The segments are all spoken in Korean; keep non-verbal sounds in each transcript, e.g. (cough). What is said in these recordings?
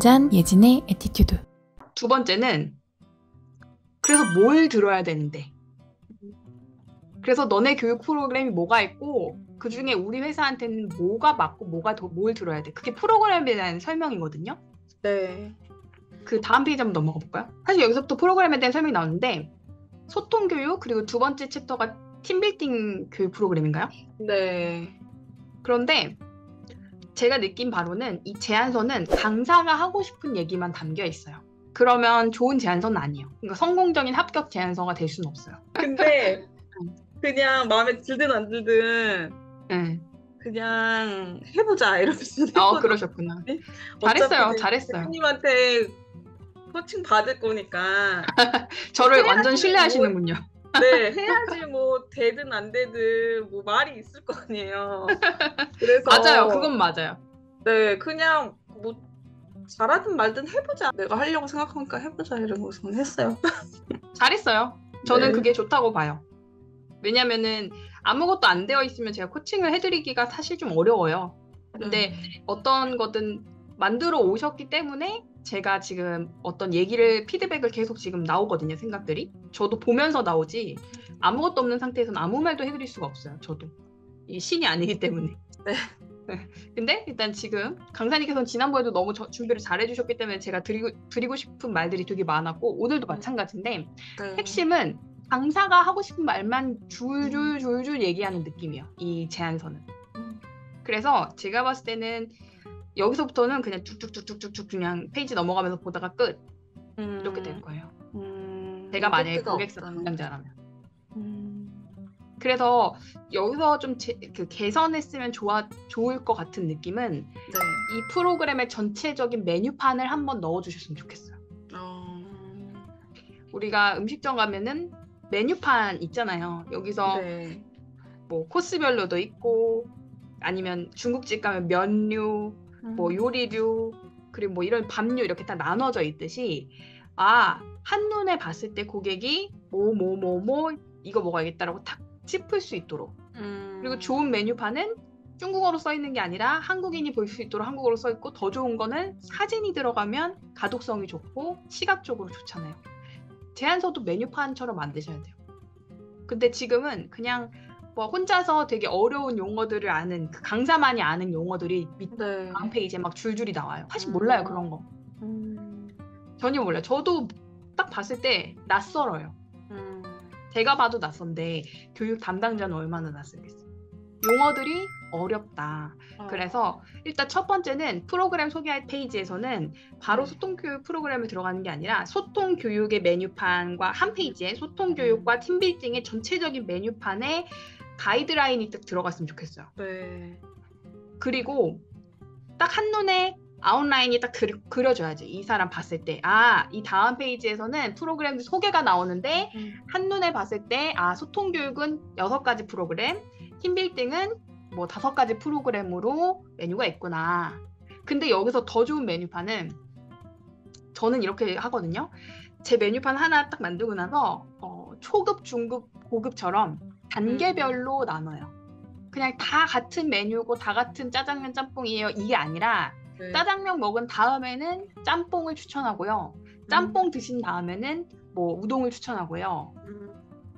잔 예진의 attitude. 두 번째는 그래서 뭘 들어야 되는데. 그래서 너네 교육 프로그램이 뭐가 있고 그 중에 우리 회사한테는 뭐가 맞고 뭐가 더, 뭘 들어야 돼. 그게 프로그램에 대한 설명이거든요. 네. 그 다음 페이지 한번 넘어가 볼까요? 사실 여기서부터 프로그램에 대한 설명이 나오는데 소통 교육 그리고 두 번째 챕터가 team building 교육 프로그램인가요? 네. 그런데 제가 느낀 바로는 이 제안서는 강사가 하고 싶은 얘기만 담겨 있어요. 그러면 좋은 제안서는 아니에요. 그러니까 성공적인 합격 제안서가 될 수는 없어요. 근데 (laughs) 그냥 마음에 들든 안 들든 네. 그냥 해보자 이러면서 어 그러셨구나. 잘했어요. 어차피 잘했어요. 대표님한테 코칭 받을 거니까 (laughs) 저를 완전 뭐. 신뢰하시는군요. 네 해야지 뭐 되든 안 되든 뭐 말이 있을 거 아니에요. 그래서 맞아요. 그건 맞아요. 네 그냥 뭐 잘하든 말든 해보자. 내가 하려고 생각하니까 해보자 이러고서 했어요. (laughs) 잘했어요. 저는 네. 그게 좋다고 봐요. 왜냐면은 아무것도 안 되어 있으면 제가 코칭을 해드리기가 사실 좀 어려워요. 근데 어떤 거든 만들어 오셨기 때문에 제가 지금 어떤 얘기를 피드백을 계속 지금 나오거든요 생각들이 저도 보면서 나오지 아무것도 없는 상태에서는 아무 말도 해드릴 수가 없어요 저도 이 신이 아니기 때문에 네. 네. 근데 일단 지금 강사님께서는 지난번에도 너무 저- 준비를 잘 해주셨기 때문에 제가 드리고, 드리고 싶은 말들이 되게 많았고 오늘도 마찬가지인데 네. 핵심은 강사가 하고 싶은 말만 줄줄 줄줄 얘기하는 느낌이에요. 이 제안서는. 음. 그래서 제가 봤을 때는 여기서부터는 그냥 쭉쭉쭉쭉쭉 그냥 페이지 넘어가면서 보다가 끝 음, 이렇게 될 거예요. 음, 제가 만약에 고객사. 담당자라면. 음, 그래서 여기서 좀그 개선했으면 좋아 좋을 것 같은 느낌은 네. 이 프로그램의 전체적인 메뉴판을 한번 넣어주셨으면 좋겠어요. 어, 우리가 음식점 가면은 메뉴판 있잖아요. 여기서 네. 뭐 코스별로도 있고 아니면 중국집 가면 면류, 뭐 요리류 그리고 뭐 이런 밥류 이렇게 다 나눠져 있듯이 아 한눈에 봤을 때 고객이 뭐 뭐 뭐 뭐 이거 먹어야겠다라고 탁 짚을 수 있도록 음, 그리고 좋은 메뉴판은 중국어로 써 있는 게 아니라 한국인이 볼 수 있도록 한국어로 써 있고 더 좋은 거는 사진이 들어가면 가독성이 좋고 시각적으로 좋잖아요. 제안서도 메뉴판처럼 만드셔야 돼요. 근데 지금은 그냥 뭐 혼자서 되게 어려운 용어들을 아는 그 강사만이 아는 용어들이 밑 네. 다음 페이지에 막 줄줄이 나와요. 사실 음. 몰라요 그런 거. 음, 전혀 몰라요. 저도 딱 봤을 때 낯설어요. 음, 제가 봐도 낯선데 교육 담당자는 얼마나 낯설겠어요. 용어들이 어렵다. 어, 그래서 일단 첫 번째는 프로그램 소개할 페이지에서는 바로 네. 소통 교육 프로그램을 들어가는 게 아니라 소통 교육의 메뉴판과 한 페이지에 소통 교육과 팀 빌딩의 전체적인 메뉴판에 가이드라인이 딱 들어갔으면 좋겠어요. 네. 그리고 딱 한눈에 아웃라인이 딱 그려, 그려져야지. 이 사람 봤을 때. 아, 이 다음 페이지에서는 프로그램 소개가 나오는데 음, 한눈에 봤을 때, 아, 소통 교육은 여섯 가지 프로그램, 팀 빌딩은 뭐 다섯 가지 프로그램으로 메뉴가 있구나. 근데 여기서 더 좋은 메뉴판은 저는 이렇게 하거든요. 제 메뉴판 하나 딱 만들고 나서 어, 초급, 중급, 고급처럼 단계별로 나눠요. 그냥 다 같은 메뉴고 다 같은 짜장면 짬뽕이에요. 이게 아니라 네. 짜장면 먹은 다음에는 짬뽕을 추천하고요. 짬뽕 드신 다음에는 뭐 우동을 추천하고요. 음,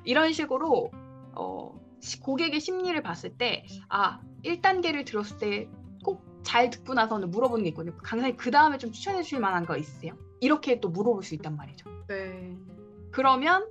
이런 식으로 어, 시- 고객의 심리를 봤을 때, 아, 1단계를 들었을 때 꼭 잘 듣고 나서는 물어보는 게 있거든요. 강사님, 그 다음에 좀 추천해 주실 만한 거 있으세요? 이렇게 또 물어볼 수 있단 말이죠. 네. 그러면,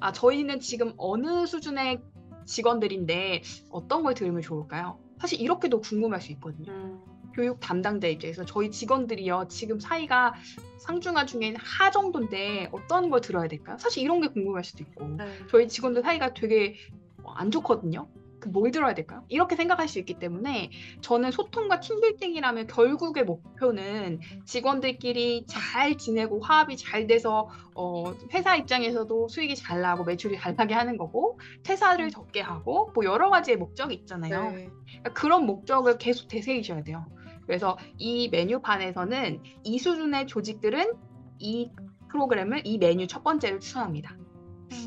아, 저희는 지금 어느 수준의 직원들인데 어떤 걸 들으면 좋을까요? 사실 이렇게도 궁금할 수 있거든요. 음, 교육 담당자 입장에서 저희 직원들이요 지금 사이가 상중하 중에 하 정도인데 어떤 걸 들어야 될까요? 사실 이런 게 궁금할 수도 있고 네. 저희 직원들 사이가 되게 어, 안 좋거든요. 그 뭘 들어야 될까요? 이렇게 생각할 수 있기 때문에 저는 소통과 팀빌딩이라면 결국의 목표는 직원들끼리 잘 지내고 화합이 잘 돼서 어, 회사 입장에서도 수익이 잘 나고 매출이 잘 나게 하는 거고 퇴사를 적게 하고 뭐 여러 가지의 목적이 있잖아요. 네. 그러니까 그런 목적을 계속 되새기셔야 돼요. 그래서 이 메뉴판에서는 이 수준의 조직들은 이 프로그램을 이 메뉴 첫 번째를 추천합니다.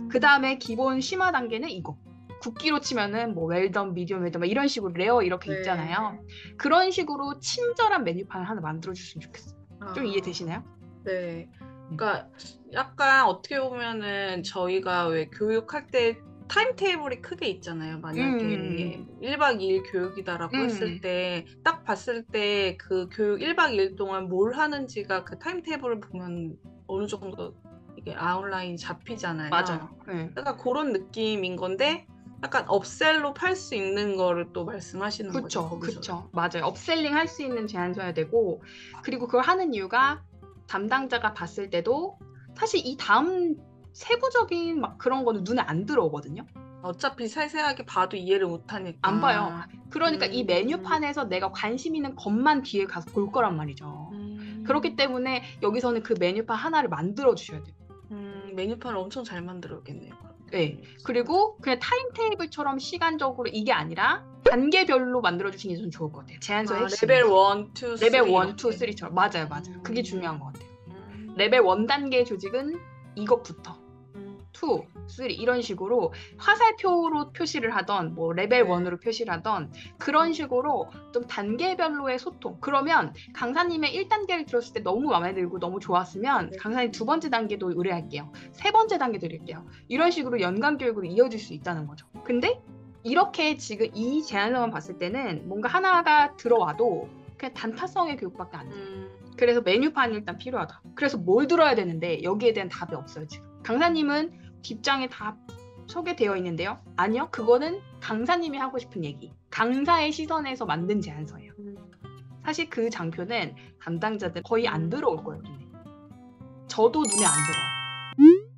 그 다음에 기본 심화 단계는 이거. 국기로 치면은 뭐 웰던, 미디엄 웰던 막 이런 식으로 레어 이렇게 네. 있잖아요. 그런 식으로 친절한 메뉴판을 하나 만들어 줬으면 좋겠어요. 좀 아, 이해되시나요? 네. 그러니까 약간 어떻게 보면은 저희가 왜 교육할 때 타임 테이블이 크게 있잖아요. 만약에 음. 1박 2일 교육이다라고 음. 했을 때 딱 봤을 때 그 교육 1박 2일 동안 뭘 하는지가 그 타임 테이블을 보면 어느 정도 이게 아웃라인 잡히잖아요. 맞아요. 네. 약간 그런 느낌인 건데 약간 upsell로 팔 수 있는 거를 또 말씀하시는 거죠. 그쵸, 거기서. 그쵸. 맞아요. upselling 할 수 있는 제안서야 되고, 그리고 그걸 하는 이유가 담당자가 봤을 때도 사실 이 다음 세부적인 막 그런 거는 눈에 안 들어오거든요. 어차피 세세하게 봐도 이해를 못하니까. 안 봐요. 그러니까 이 음. 메뉴판에서 내가 관심 있는 것만 뒤에 가서 볼 거란 말이죠. 음. 그렇기 때문에 여기서는 그 메뉴판 하나를 만들어 주셔야 돼요. 음, 메뉴판을 엄청 잘 만들었겠네요. 네. 그리고 그냥 타임테이블처럼 시간적으로 이게 아니라 단계별로 만들어 주시는 게좀 좋을 것 같아요. 제안서 아, 핵심. 레벨 1, 2, 3 레벨 1, 2, 이렇게. 3처럼 맞아요, 맞아요. 그게 음. 중요한 것 같아요. 음. 레벨 1 단계 조직은 이것부터 음. 2, 3 이런 식으로 화살표로 표시를 하던 뭐 레벨 네. 1으로 표시를 하던 그런 식으로 좀 단계별로의 소통. 그러면 강사님의 1단계를 들었을 때 너무 마음에 들고 너무 좋았으면 네. 강사님 두 번째 단계도 의뢰할게요. 세 번째 단계 드릴게요. 이런 식으로 연관 교육으로 이어질 수 있다는 거죠. 근데 이렇게 지금 이 제안서만 봤을 때는 뭔가 하나가 들어와도 그냥 단타성의 교육밖에 안 돼요. 음. 그래서 메뉴판이 일단 필요하다. 그래서 뭘 들어야 되는데 여기에 대한 답이 없어요 지금. 강사님은 뒷장에 다 소개되어 있는데요. 아니요, 그거는 강사님이 하고 싶은 얘기. 강사의 시선에서 만든 제안서예요. 음. 사실 그 장표는 담당자들 거의 안 들어올 거예요 눈에. 저도 눈에 안 들어와요.